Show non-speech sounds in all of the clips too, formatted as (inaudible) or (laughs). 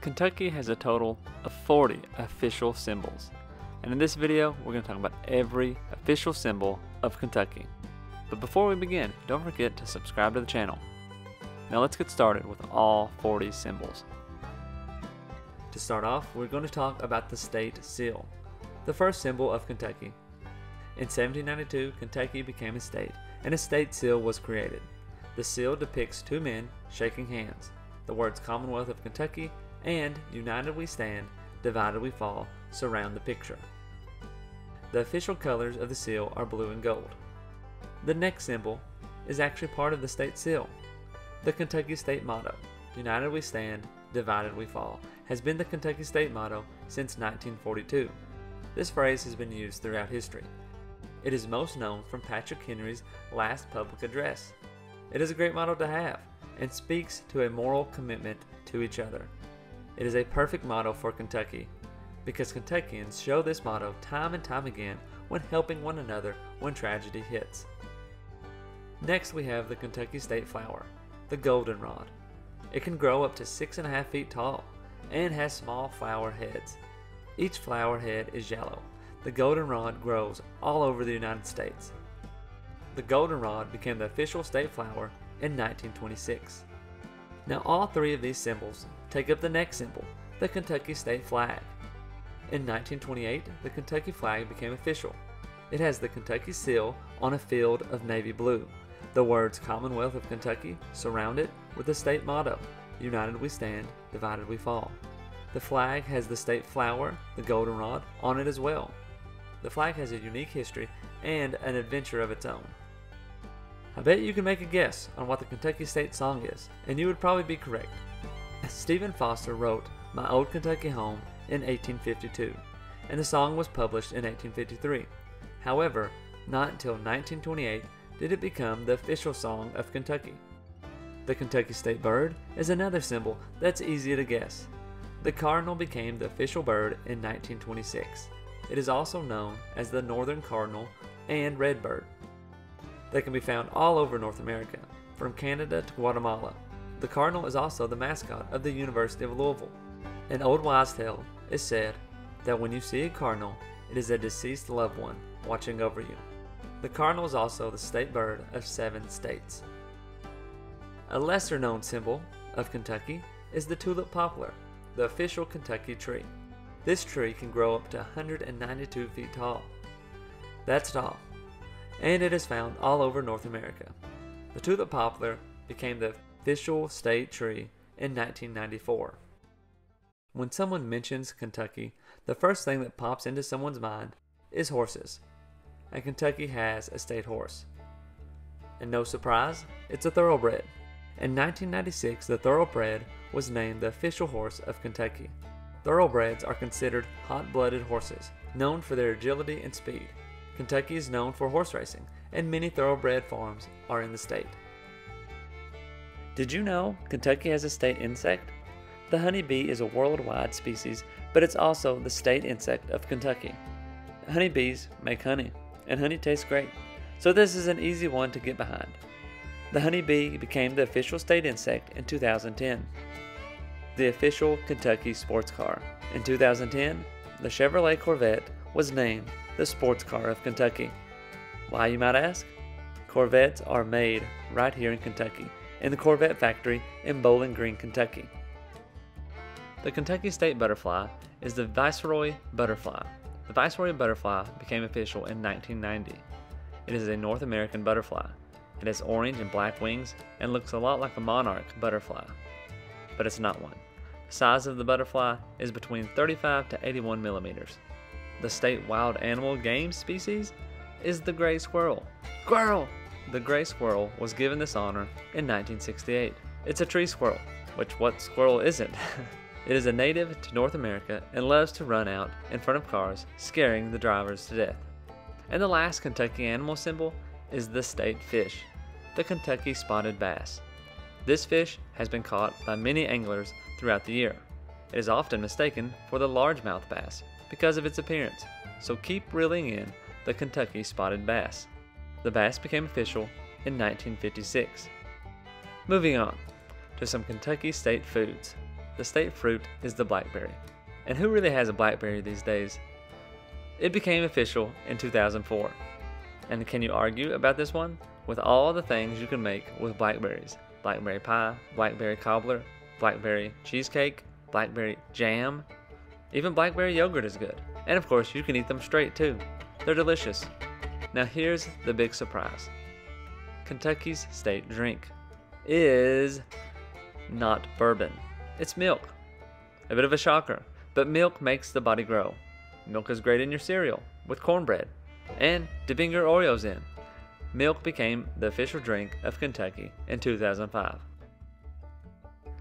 Kentucky has a total of 40 official symbols. And in this video, we're going to talk about every official symbol of Kentucky. But before we begin, don't forget to subscribe to the channel. Now let's get started with all 40 symbols. To start off, we're going to talk about the state seal, the first symbol of Kentucky. In 1792, Kentucky became a state, and a state seal was created. The seal depicts two men shaking hands. The words Commonwealth of Kentucky and United we stand, divided we fall surround the picture. The official colors of the seal are blue and gold. The next symbol is actually part of the state seal. The Kentucky state motto, United we stand, divided we fall, has been the Kentucky state motto since 1942. This phrase has been used throughout history. It is most known from Patrick Henry's last public address. It is a great motto to have and speaks to a moral commitment to each other. It is a perfect motto for Kentucky because Kentuckians show this motto time and time again when helping one another when tragedy hits. Next, we have the Kentucky State Flower, the goldenrod. It can grow up to six and a half feet tall and has small flower heads. Each flower head is yellow. The goldenrod grows all over the United States. The goldenrod became the official state flower in 1926. Now, all three of these symbols take up the next symbol, the Kentucky state flag. In 1928, the Kentucky flag became official. It has the Kentucky seal on a field of navy blue. The words Commonwealth of Kentucky surround it with the state motto United we stand, divided we fall. The flag has the state flower, the goldenrod, on it as well. The flag has a unique history and an adventure of its own. I bet you can make a guess on what the Kentucky State song is, and you would probably be correct. Stephen Foster wrote My Old Kentucky Home in 1852, and the song was published in 1853. However, not until 1928 did it become the official song of Kentucky. The Kentucky State Bird is another symbol that's easy to guess. The cardinal became the official bird in 1926. It is also known as the northern cardinal and redbird. They can be found all over North America, from Canada to Guatemala. The cardinal is also the mascot of the University of Louisville. An old wise tale is said that when you see a cardinal, it is a deceased loved one watching over you. The cardinal is also the state bird of seven states. A lesser known symbol of Kentucky is the tulip poplar, the official Kentucky tree. This tree can grow up to 192 feet tall. That's tall, and it is found all over North America. The tulip poplar became the official state tree in 1994. When someone mentions Kentucky, the first thing that pops into someone's mind is horses. And Kentucky has a state horse. And no surprise, it's a thoroughbred. In 1996, the thoroughbred was named the official horse of Kentucky. Thoroughbreds are considered hot blooded horses, known for their agility and speed. Kentucky is known for horse racing, and many thoroughbred farms are in the state. Did you know Kentucky has a state insect? The honeybee is a worldwide species, but it's also the state insect of Kentucky. Honeybees make honey, and honey tastes great, so this is an easy one to get behind. The honeybee became the official state insect in 2010. The official Kentucky sports car. In 2010, the Chevrolet Corvette was named the sports car of Kentucky. Why, you might ask? Corvettes are made right here in Kentucky, in the Corvette factory in Bowling Green, Kentucky. The Kentucky State Butterfly is the Viceroy Butterfly. The Viceroy Butterfly became official in 1990. It is a North American butterfly. It has orange and black wings and looks a lot like a monarch butterfly, but it's not one. The size of the butterfly is between 35 to 81 millimeters. The state wild animal game species is the gray squirrel. Squirrel! The gray squirrel was given this honor in 1968. It's a tree squirrel, which what squirrel isn't? (laughs) it is a native to North America and loves to run out in front of cars, scaring the drivers to death. And the last Kentucky animal symbol is the state fish, the Kentucky spotted bass. This fish has been caught by many anglers throughout the year. It is often mistaken for the largemouth bass because of its appearance, so keep reeling in the Kentucky spotted bass. The bass became official in 1956. Moving on to some Kentucky state foods. the state fruit is the blackberry. And who really has a blackberry these days? It became official in 2004. And can you argue about this one? With all the things you can make with blackberries blackberry pie, blackberry cobbler, blackberry cheesecake, blackberry jam, even blackberry yogurt is good. And of course, you can eat them straight too. They're delicious. Now, here's the big surprise Kentucky's state drink is not bourbon, it's milk. A bit of a shocker, but milk makes the body grow. Milk is great in your cereal, with cornbread, and dipping your Oreos in. Milk became the official drink of Kentucky in 2005.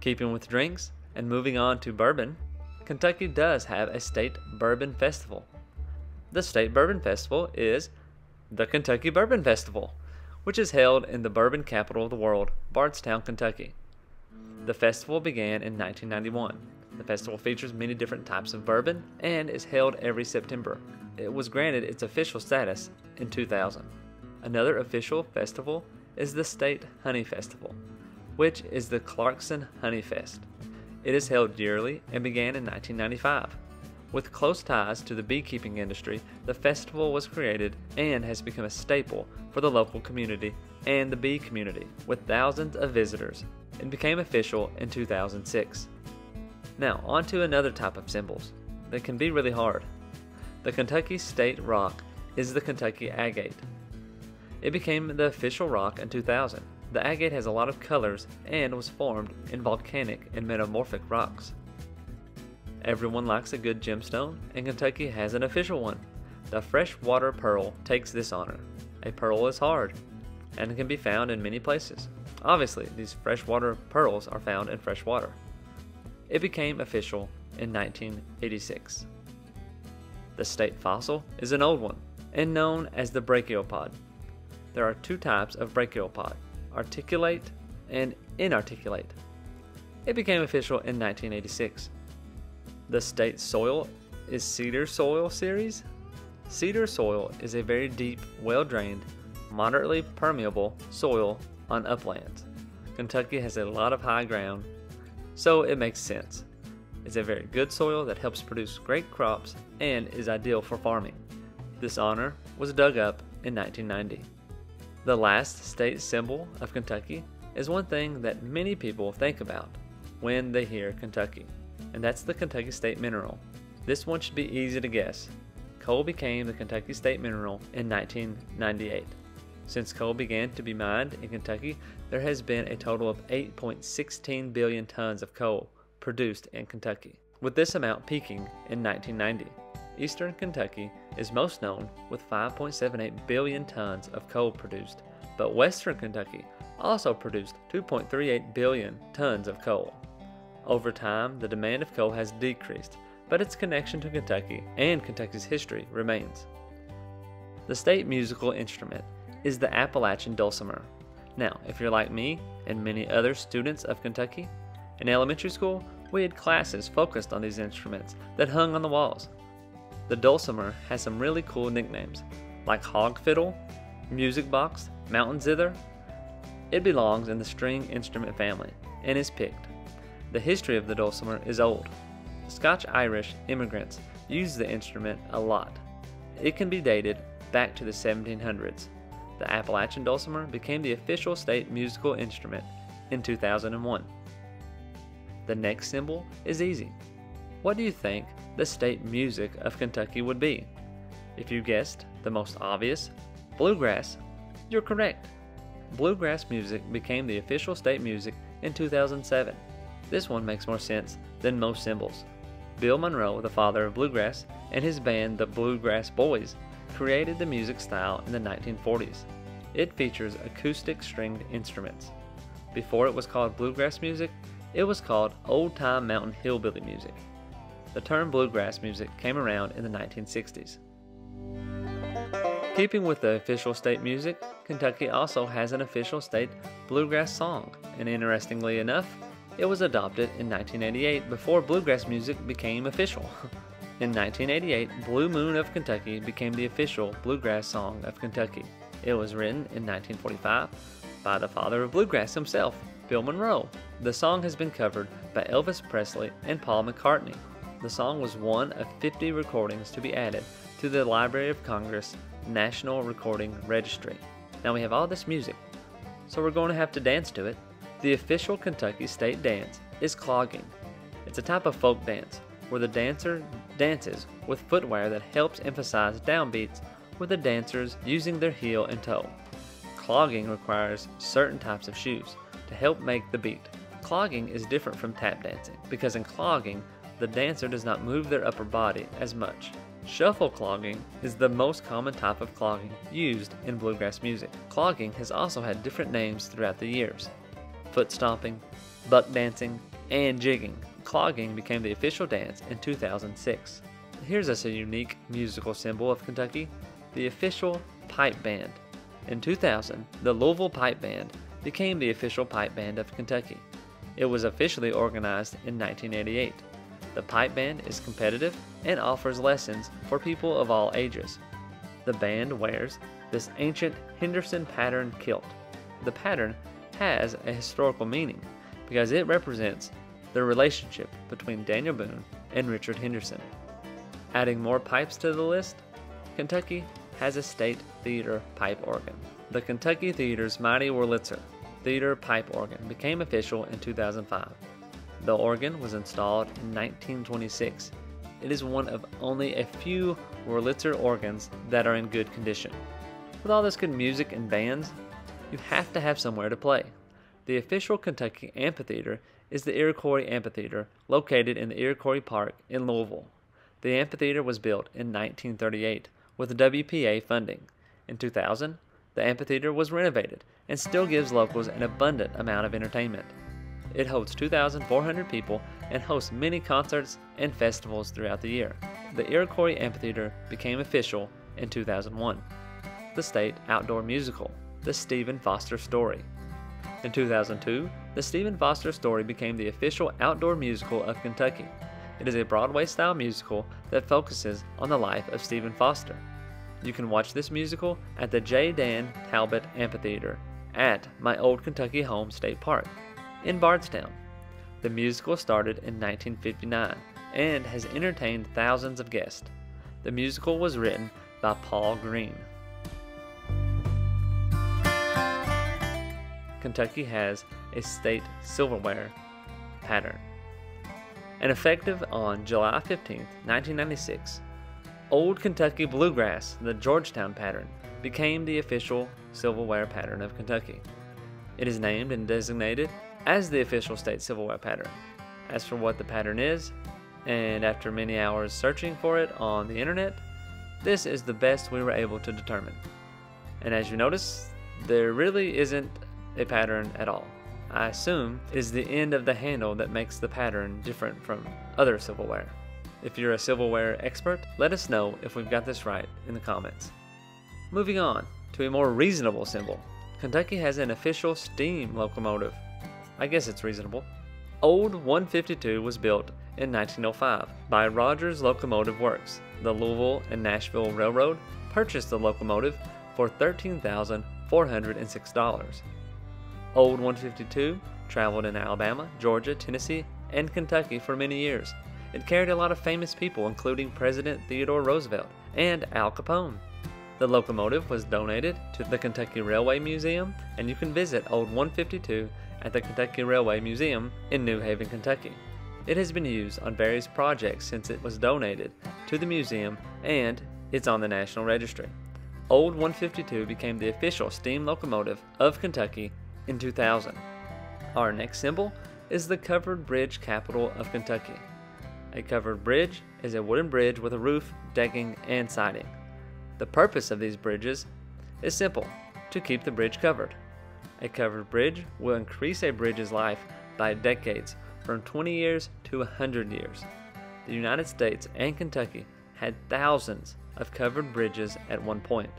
Keeping with drinks and moving on to bourbon, Kentucky does have a state bourbon festival. The State Bourbon Festival is the Kentucky Bourbon Festival, which is held in the bourbon capital of the world, Bardstown, Kentucky. The festival began in 1991. The festival features many different types of bourbon and is held every September. It was granted its official status in 2000. Another official festival is the State Honey Festival, which is the Clarkson Honey Fest. It is held yearly and began in 1995. With close ties to the beekeeping industry, the festival was created and has become a staple for the local community and the bee community, with thousands of visitors. It became official in 2006. Now, on to another type of symbols that can be really hard. The Kentucky State Rock is the Kentucky Agate. It became the official rock in 2000. The agate has a lot of colors and was formed in volcanic and metamorphic rocks. Everyone likes a good gemstone, and Kentucky has an official one. The freshwater pearl takes this honor. A pearl is hard and can be found in many places. Obviously, these freshwater pearls are found in fresh water. It became official in 1986. The state fossil is an old one and known as the brachiopod. There are two types of brachiopod articulate and inarticulate. It became official in 1986. The state soil is Crider Soil Series. Crider soil is a very deep, well drained, moderately permeable soil on uplands. Kentucky has a lot of high ground, so it makes sense. It's a very good soil that helps produce great crops and is ideal for farming. This honor was dug up in 1990. The last state symbol of Kentucky is one thing that many people think about when they hear Kentucky, and that's the Kentucky State Mineral. This one should be easy to guess. Coal became the Kentucky State Mineral in 1998. Since coal began to be mined in Kentucky, there has been a total of 8.16 billion tons of coal produced in Kentucky, with this amount peaking in 1990. Eastern Kentucky is most known with 5.78 billion tons of coal produced, but Western Kentucky also produced 2.38 billion tons of coal. Over time, the demand of coal has decreased, but its connection to Kentucky and Kentucky's history remains. The state musical instrument is the Appalachian dulcimer. Now, if you're like me and many other students of Kentucky, in elementary school, we had classes focused on these instruments that hung on the walls. The dulcimer has some really cool nicknames, like hog fiddle, music box, mountain zither. It belongs in the string instrument family and is picked. The history of the dulcimer is old. Scotch Irish immigrants used the instrument a lot. It can be dated back to the 1700s. The Appalachian dulcimer became the official state musical instrument in 2001. The next symbol is easy. What do you think the state music of Kentucky would be? If you guessed the most obvious, bluegrass, you're correct. Bluegrass music became the official state music in 2007. This one makes more sense than most symbols. Bill Monroe, the father of bluegrass, and his band, the Bluegrass Boys, created the music style in the 1940s. It features acoustic stringed instruments. Before it was called bluegrass music, it was called old time mountain hillbilly music. The term bluegrass music came around in the 1960s. Keeping with the official state music, Kentucky also has an official state bluegrass song, and interestingly enough, it was adopted in 1988 before bluegrass music became official. (laughs) in 1988, Blue Moon of Kentucky became the official bluegrass song of Kentucky. It was written in 1945 by the father of bluegrass himself, Bill Monroe. The song has been covered by Elvis Presley and Paul McCartney. The song was one of 50 recordings to be added to the Library of Congress National Recording Registry. Now we have all this music, so we're going to have to dance to it. The official Kentucky state dance is clogging. It's a type of folk dance where the dancer dances with footwear that helps emphasize downbeats with the dancers using their heel and toe. Clogging requires certain types of shoes to help make the beat. Clogging is different from tap dancing because in clogging, the dancer does not move their upper body as much. Shuffle clogging is the most common type of clogging used in bluegrass music. Clogging has also had different names throughout the years. Foot stomping, buck dancing, and jigging. Clogging became the official dance in 2006. Here's us a unique musical symbol of Kentucky, the official pipe band. In 2000, the Louisville Pipe Band became the official pipe band of Kentucky. It was officially organized in 1988. The pipe band is competitive and offers lessons for people of all ages. The band wears this ancient Henderson pattern kilt. The pattern has a historical meaning because it represents the relationship between Daniel Boone and Richard Henderson. Adding more pipes to the list, Kentucky has a state theater pipe organ. The Kentucky Theater's Mighty Wurlitzer Theater pipe organ became official in 2005. The organ was installed in 1926. It is one of only a few Wurlitzer organs that are in good condition. With all this good music and bands, you have to have somewhere to play. The official Kentucky amphitheater is the Iroquois Amphitheater, located in the Iroquois Park in Louisville. The amphitheater was built in 1938 with WPA funding. In 2000, the amphitheater was renovated and still gives locals an abundant amount of entertainment. It holds 2,400 people and hosts many concerts and festivals throughout the year. The Iroquois Amphitheater became official in 2001. The state outdoor musical, The Stephen Foster Story, in 2002, the Stephen Foster story became the official outdoor musical of Kentucky. It is a Broadway style musical that focuses on the life of Stephen Foster. You can watch this musical at the J. Dan Talbott Amphitheater at my old Kentucky home state park in Bardstown. The musical started in 1959 and has entertained thousands of guests. The musical was written by Paul Green. Kentucky has a state silverware pattern. And effective on July 15, 1996, Old Kentucky Bluegrass, the Georgetown pattern, became the official silverware pattern of Kentucky. It is named and designated as the official state silverware pattern. As for what the pattern is, and after many hours searching for it on the internet, this is the best we were able to determine. And as you notice, there really isn't a pattern at all. I assume it is the end of the handle that makes the pattern different from other silverware. If you're a silverware expert, let us know if we've got this right in the comments. Moving on to a more reasonable symbol. Kentucky has an official steam locomotive. I guess it's reasonable. Old 152 was built in 1905 by Rogers Locomotive Works. The Louisville and Nashville Railroad purchased the locomotive for $13,406. Old 152 traveled in Alabama, Georgia, Tennessee, and Kentucky for many years. It carried a lot of famous people, including President Theodore Roosevelt and Al Capone. The locomotive was donated to the Kentucky Railway Museum, and you can visit Old 152 at the Kentucky Railway Museum in New Haven, Kentucky. It has been used on various projects since it was donated to the museum and it's on the National Registry. Old 152 became the official steam locomotive of Kentucky in 2000. Our next symbol is the covered bridge capital of Kentucky. A covered bridge is a wooden bridge with a roof, decking, and siding. The purpose of these bridges is simple to keep the bridge covered. A covered bridge will increase a bridge's life by decades from 20 years to 100 years. The United States and Kentucky had thousands of covered bridges at one point.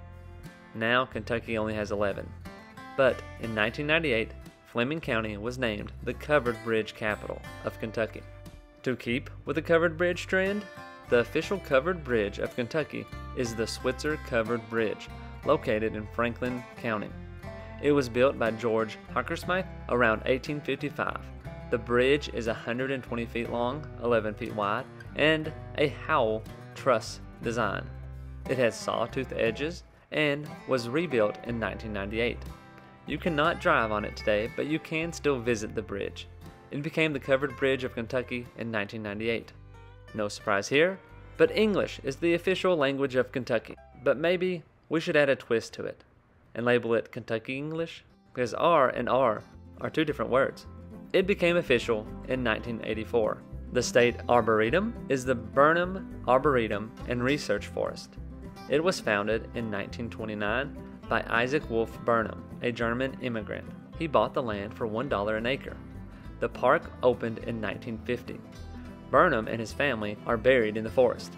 Now Kentucky only has 11. But in 1998, Fleming County was named the covered bridge capital of Kentucky. To keep with the covered bridge trend, the official covered bridge of Kentucky is the Switzer Covered Bridge, located in Franklin County. It was built by George Hockersmith around 1855. The bridge is 120 feet long, 11 feet wide, and a Howell truss design. It has sawtooth edges and was rebuilt in 1998. You cannot drive on it today, but you can still visit the bridge. It became the covered bridge of Kentucky in 1998. No surprise here, but English is the official language of Kentucky. But maybe we should add a twist to it and label it Kentucky English, because R and R are two different words. It became official in 1984. The state arboretum is the Bernheim Arboretum and Research Forest. It was founded in 1929 by Isaac Wolf Bernheim, a German immigrant. He bought the land for $1 an acre. The park opened in 1950. Bernheim and his family are buried in the forest.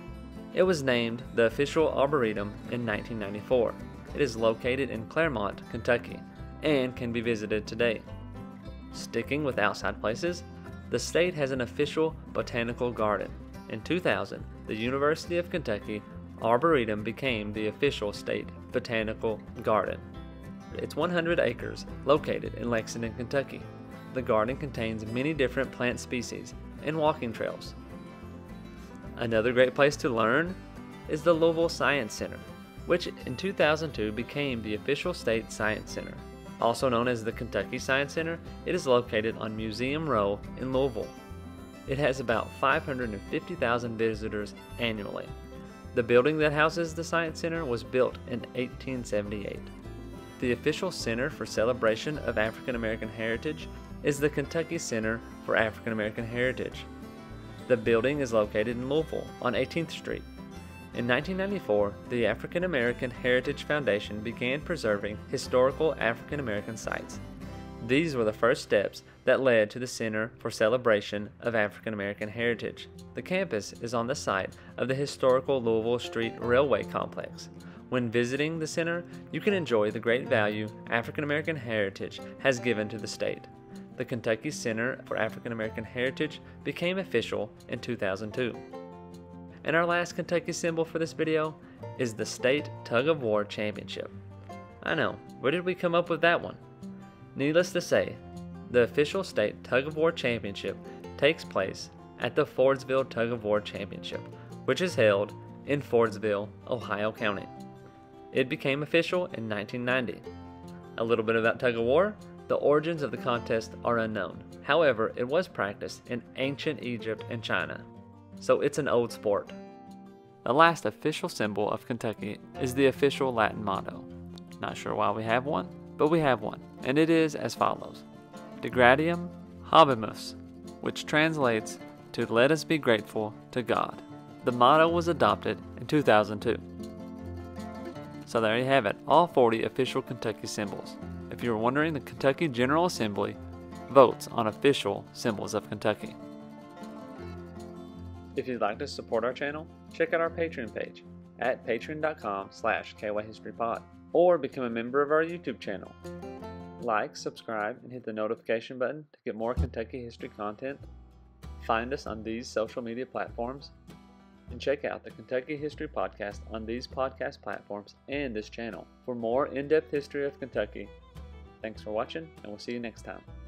It was named the official arboretum in 1994. It is located in Clermont, Kentucky, and can be visited today. Sticking with outside places, the state has an official botanical garden. In 2000, the University of Kentucky Arboretum became the official state botanical garden. It's 100 acres, located in Lexington, Kentucky. The garden contains many different plant species and walking trails. Another great place to learn is the Louisville Science Center, which in 2002 became the official state science center. Also known as the Kentucky Science Center, it is located on Museum Row in Louisville. It has about 550,000 visitors annually. The building that houses the Science Center was built in 1878. The official center for celebration of African American heritage is the Kentucky Center for African American Heritage. The building is located in Louisville on 18th Street. In 1994, the African American Heritage Foundation began preserving historical African American sites. These were the first steps that led to the Center for Celebration of African American Heritage. The campus is on the site of the historical Louisville Street Railway Complex. When visiting the center, you can enjoy the great value African American heritage has given to the state. The Kentucky Center for African American Heritage became official in 2002. And our last Kentucky symbol for this video is the State Tug of War Championship. I know, where did we come up with that one? Needless to say, the official state tug of war championship takes place at the Fordsville Tug of War Championship, which is held in Fordsville, Ohio County. It became official in 1990. A little bit about tug of war the origins of the contest are unknown. However, it was practiced in ancient Egypt and China, so it's an old sport. The last official symbol of Kentucky is the official Latin motto. Not sure why we have one, but we have one, and it is as follows Deo gratiam habeamus, which translates to Let us be grateful to God. The motto was adopted in 2002. So there you have it, all 40 official Kentucky symbols. If you were wondering, the Kentucky General Assembly votes on official symbols of Kentucky. If you'd like to support our channel, check out our Patreon page at patreon.com slash kyhistorypod or become a member of our YouTube channel like, subscribe, and hit the notification button to get more Kentucky history content. Find us on these social media platforms. And check out the Kentucky History Podcast on these podcast platforms and this channel for more in depth history of Kentucky. Thanks for watching, and we'll see you next time.